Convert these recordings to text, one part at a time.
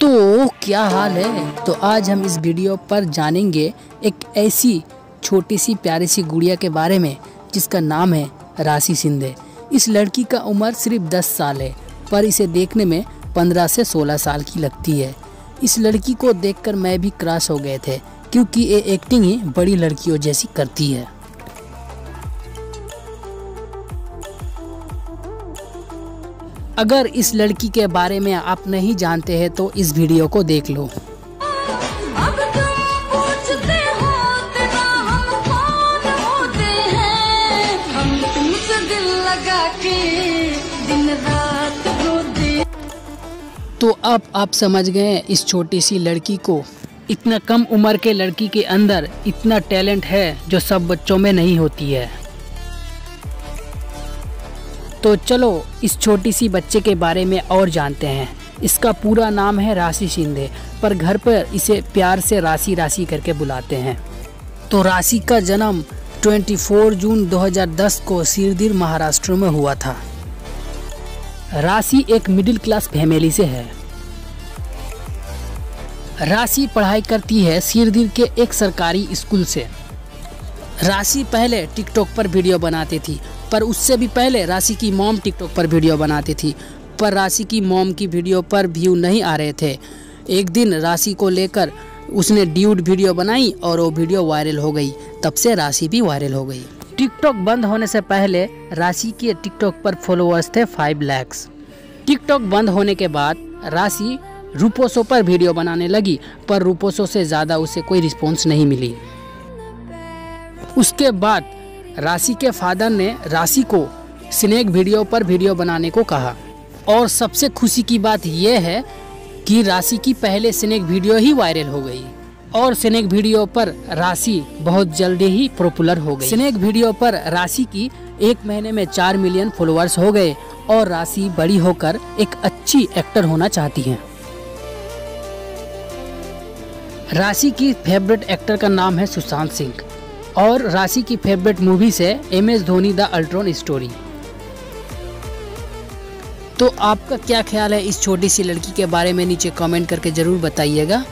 तो क्या हाल है? तो आज हम इस वीडियो पर जानेंगे एक ऐसी छोटी सी प्यारी सी गुड़िया के बारे में, जिसका नाम है राशि सिंधे। इस लड़की का उम्र सिर्फ़ 10 साल है, पर इसे देखने में 15 से 16 साल की लगती है। इस लड़की को देखकर मैं भी क्रॉस हो गए थे, क्योंकि ये एक्टिंग ही बड़ी लड़कियों जैसी करती है। अगर इस लड़की के बारे में आप नहीं जानते हैं तो इस वीडियो को देख लो। तो अब आप समझ गए इस छोटी सी लड़की को। इतना कम उम्र के लड़की के अंदर इतना टैलेंट है, जो सब बच्चों में नहीं होती है। तो चलो, इस छोटी सी बच्चे के बारे में और जानते हैं। इसका पूरा नाम है राशि शिंदे, पर घर पर इसे प्यार से राशि राशि करके बुलाते हैं। तो राशि का जन्म 24 जून 2010 को सिरदिर महाराष्ट्र में हुआ था। राशि एक मिडिल क्लास फैमिली से है। राशि पढ़ाई करती है सिरदिर के एक सरकारी स्कूल से। राशि पहले टिकटॉक पर वीडियो बनाती थी पर उससे भी पहले राशि की मॉम टिकटॉक पर वीडियो बनाती थी, पर राशि की मॉम की वीडियो पर व्यू नहीं आ रहे थे। एक दिन राशि को लेकर उसने ड्यूड वीडियो बनाई और वो वीडियो वायरल हो गई। तब से राशि भी वायरल हो गई। टिकटॉक बंद होने से पहले राशि के टिकटॉक पर फॉलोअर्स थे फाइव लैक्स। टिकटॉक बंद होने के बाद राशि रूपोसो पर वीडियो बनाने लगी, पर रूपोसो से ज़्यादा उसे कोई रिस्पॉन्स नहीं मिली। उसके बाद राशि के फादर ने राशि को स्नेक वीडियो पर वीडियो बनाने को कहा। और सबसे खुशी की बात यह है कि राशि की पहले स्नेक वीडियो ही वायरल हो गई और स्नेक वीडियो पर राशि बहुत जल्दी ही पॉपुलर हो गई। स्नेक वीडियो पर राशि की एक महीने में चार मिलियन फॉलोअर्स हो गए और राशि बड़ी होकर एक अच्छी एक्टर होना चाहती हैं। राशि की फेवरेट एक्टर का नाम है सुशांत सिंह। और राशि की फेवरेट मूवीज़ है M S Dhoni the untold story. तो आपका क्या ख्याल है इस छोटी सी लड़की के बारे में नीचे कमेंट करके ज़रूर बताइएगा।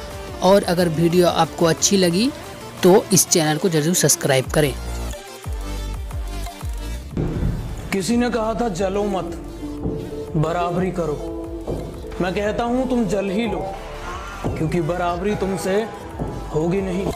और अगर वीडियो आपको अच्छी लगी तो इस चैनल को ज़रूर सब्सक्राइब करें। किसी ने कहा था, जलो मत, बराबरी करो। मैं कहता हूँ, तुम जल ही लो, क्योंकि बराबरी तुमसे होगी नहीं।